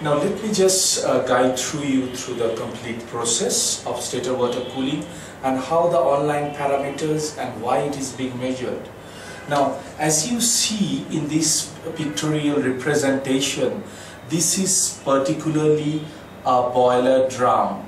Now let me just uh, guide through you through the complete process of stator water cooling and how the online parameters and why it is being measured. Now as you see in this pictorial representation, this is particularly a boiler drum.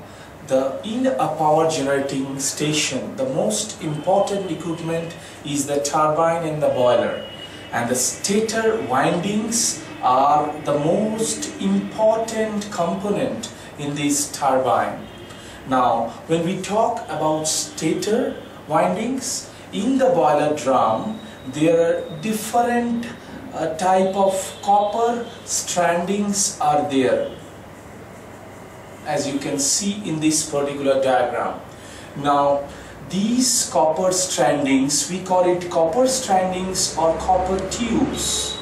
The, in a power generating station, the most important equipment is the turbine and the boiler. And the stator windings are the most important component in this turbine. Now, when we talk about stator windings, in the boiler drum, there are different uh, type of copper strandings are there as you can see in this particular diagram. Now, these copper strandings, we call it copper strandings or copper tubes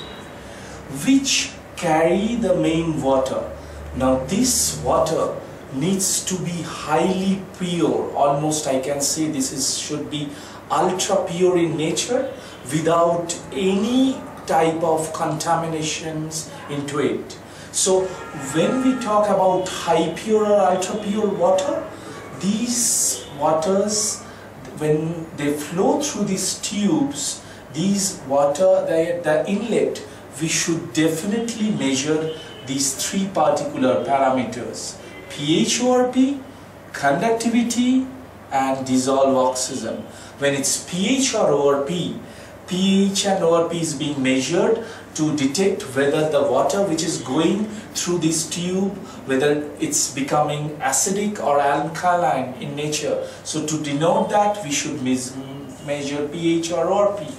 which carry the main water. Now this water needs to be highly pure, almost I can say this is should be ultra pure in nature without any type of contaminations into it. So when we talk about high pure or ultra pure water, these waters when they flow through these tubes, these water, the, the inlet we should definitely measure these three particular parameters pH ORP, conductivity and dissolved oxygen. When it's pH or ORP, pH and ORP is being measured to detect whether the water which is going through this tube, whether it's becoming acidic or alkaline in nature. So to denote that, we should measure pH or ORP.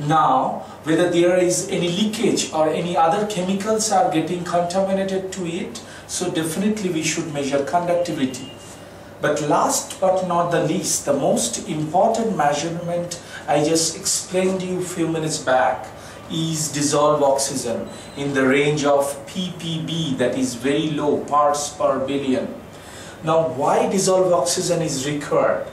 Now, whether there is any leakage or any other chemicals are getting contaminated to it, so definitely we should measure conductivity. But last but not the least, the most important measurement I just explained to you a few minutes back is dissolved oxygen in the range of ppb that is very low parts per billion. Now why dissolved oxygen is required?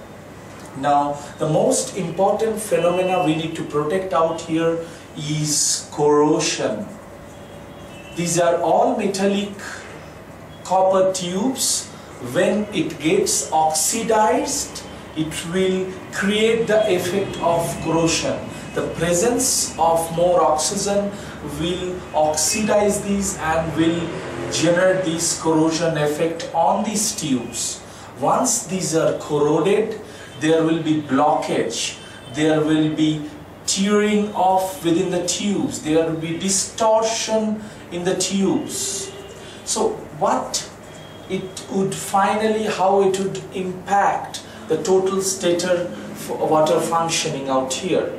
Now, the most important phenomena we need to protect out here is corrosion. These are all metallic copper tubes. When it gets oxidized, it will create the effect of corrosion. The presence of more oxygen will oxidize these and will generate this corrosion effect on these tubes. Once these are corroded, there will be blockage, there will be tearing off within the tubes, there will be distortion in the tubes. So what it would finally, how it would impact the total stator water functioning out here.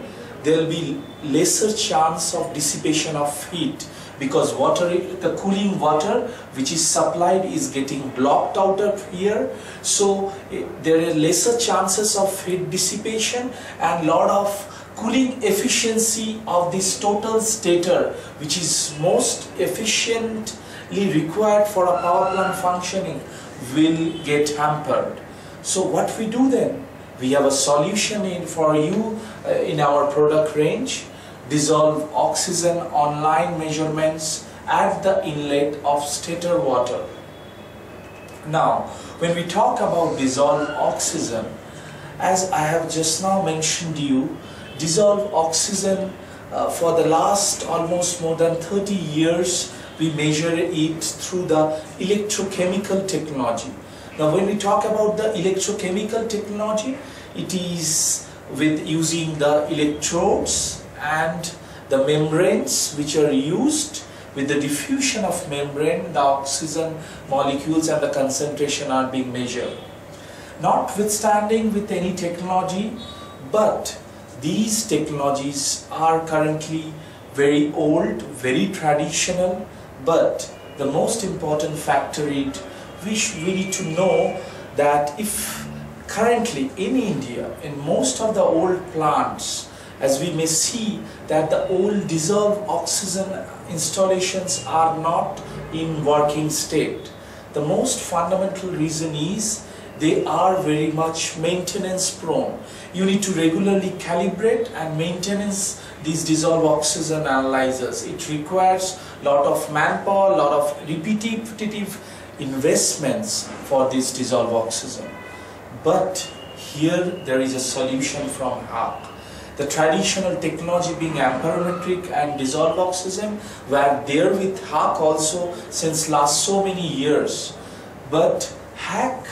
There will be lesser chance of dissipation of heat because water, the cooling water which is supplied is getting blocked out of here. So eh, there are lesser chances of heat dissipation and lot of cooling efficiency of this total stator which is most efficiently required for a power plant functioning will get hampered. So what we do then? We have a solution in for you uh, in our product range dissolve oxygen online measurements at the inlet of stator water. Now, when we talk about dissolved oxygen, as I have just now mentioned to you, dissolved oxygen uh, for the last almost more than 30 years, we measure it through the electrochemical technology. Now, when we talk about the electrochemical technology, it is with using the electrodes and the membranes which are used with the diffusion of membrane, the oxygen molecules and the concentration are being measured. Notwithstanding with any technology, but these technologies are currently very old, very traditional, but the most important factor is we, we need to know that if currently in India, in most of the old plants, as we may see that the old dissolved oxygen installations are not in working state. The most fundamental reason is they are very much maintenance prone. You need to regularly calibrate and maintenance these dissolved oxygen analyzers. It requires a lot of manpower, a lot of repetitive investments for this dissolved oxygen. But here there is a solution from Hach. The traditional technology being amperometric and dissolved oxygen were there with Hach also since last so many years. But Hach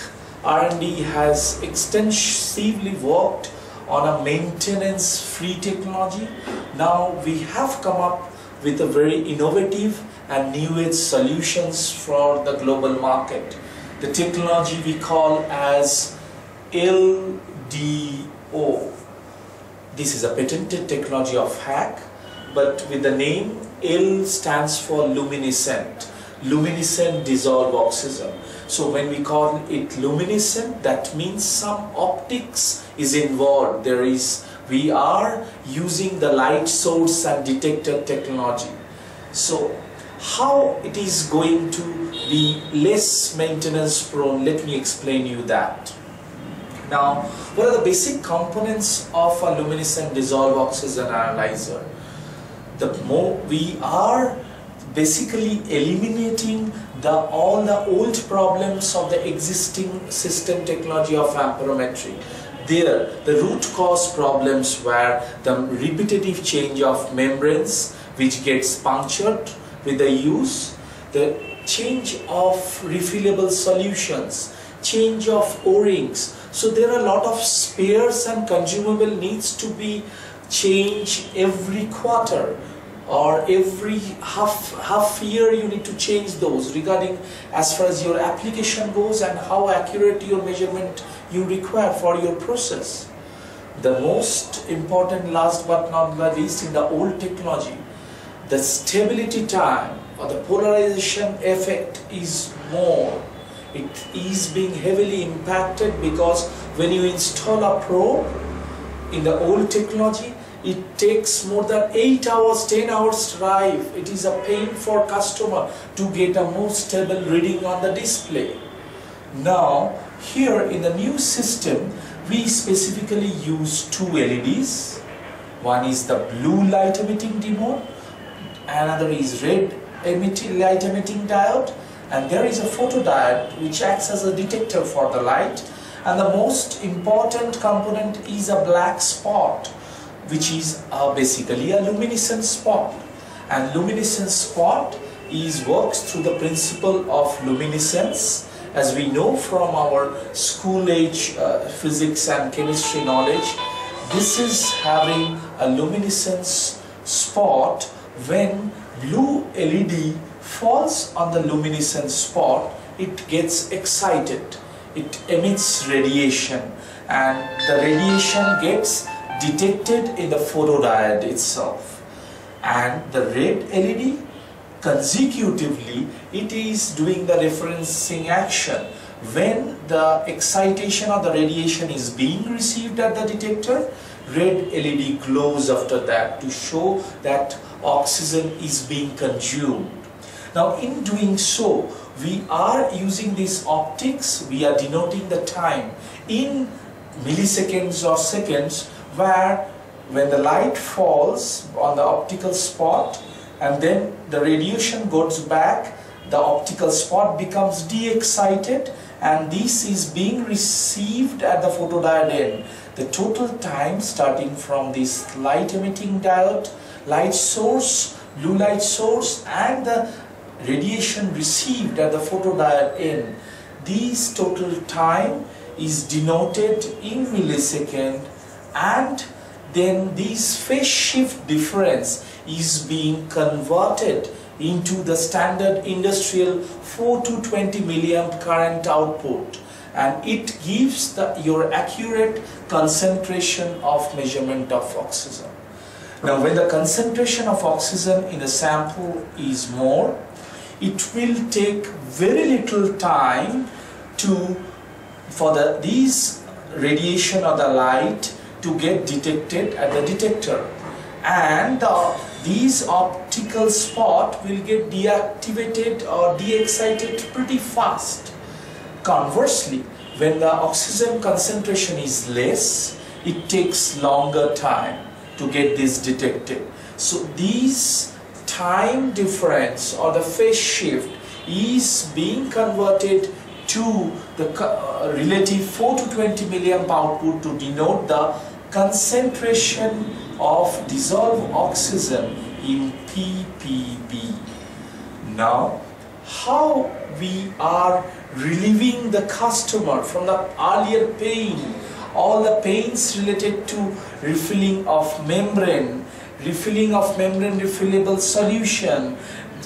R&D has extensively worked on a maintenance free technology. Now we have come up with a very innovative and new age solutions for the global market. The technology we call as LDO. This is a patented technology of Hach, but with the name L stands for luminescent, luminescent dissolved oxygen. So when we call it luminescent, that means some optics is involved. There is, we are using the light source and detector technology. So how it is going to be less maintenance prone, let me explain you that. Now, what are the basic components of a luminescent dissolved oxygen analyzer? The more we are basically eliminating the all the old problems of the existing system technology of amperometry. There, the root cause problems were the repetitive change of membranes which gets punctured with the use, the change of refillable solutions, change of O-rings. So there are a lot of spares and consumable needs to be changed every quarter or every half half year you need to change those regarding as far as your application goes and how accurate your measurement you require for your process. The most important last but not least in the old technology, the stability time or the polarization effect is more. It is being heavily impacted because when you install a probe in the old technology, it takes more than 8 hours 10 hours drive. It is a pain for customer to get a more stable reading on the display. Now here in the new system we specifically use two LEDs one is the blue light emitting diode another is red emitting light emitting diode and there is a photodiode which acts as a detector for the light. And the most important component is a black spot which is uh, basically a luminescent spot. And luminescent spot is works through the principle of luminescence. As we know from our school age uh, physics and chemistry knowledge this is having a luminescence spot when blue LED falls on the luminescent spot it gets excited. It emits radiation and the radiation gets detected in the photodiode itself. And the red LED consecutively it is doing the referencing action. When the excitation or the radiation is being received at the detector red LED glows after that to show that oxygen is being consumed now in doing so we are using these optics we are denoting the time in milliseconds or seconds where when the light falls on the optical spot and then the radiation goes back, the optical spot becomes de-excited and this is being received at the photodiode end. The total time starting from this light emitting diode, light source, blue light source and the radiation received at the photodiode end. This total time is denoted in millisecond and then this phase shift difference is being converted into the standard industrial 4 to 20 milliamp current output and it gives the, your accurate concentration of measurement of oxygen. Now when the concentration of oxygen in a sample is more, it will take very little time to for the these radiation or the light to get detected at the detector and uh, these optical spot will get deactivated or de-excited pretty fast. Conversely, when the oxygen concentration is less, it takes longer time to get this detected. So these time difference or the phase shift is being converted to the uh, relative 4 to 20 milliamp output to denote the concentration of dissolved oxygen in ppb. Now, how we are relieving the customer from the earlier pain, all the pains related to refilling of membrane, refilling of membrane refillable solution,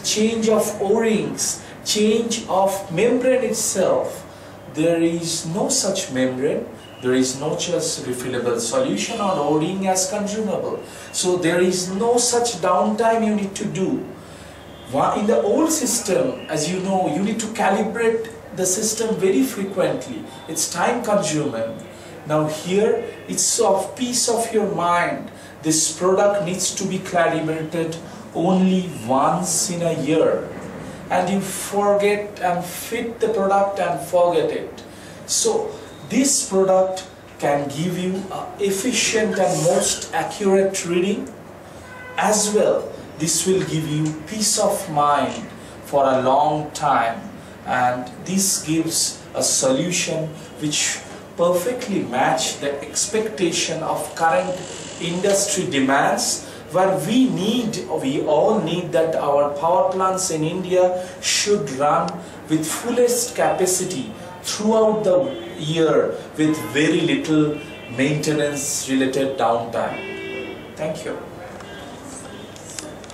change of o-rings, change of membrane itself. There is no such membrane, there is no such refillable solution or o-ring as consumable. So there is no such downtime you need to do. In the old system, as you know, you need to calibrate the system very frequently. It's time consuming. Now here, it's of peace of your mind. This product needs to be calibrated only once in a year. And you forget and fit the product and forget it. So this product can give you efficient and most accurate reading as well. This will give you peace of mind for a long time and this gives a solution which perfectly match the expectation of current industry demands where we need, we all need that our power plants in India should run with fullest capacity throughout the year with very little maintenance related downtime. Thank you.